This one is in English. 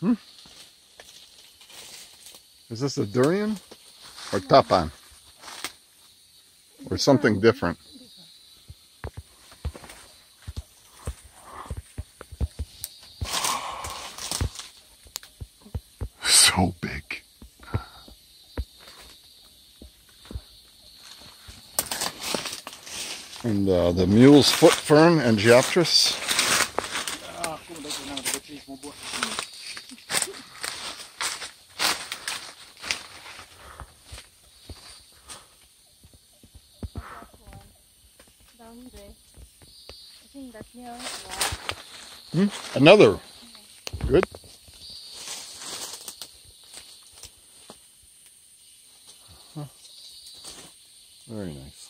Hmm? Is this a durian or tapan? Or something different? So big. And uh, the mule's foot fern Angiopteris. There. I think that's near Hmm? Another. Good. Huh. Very nice.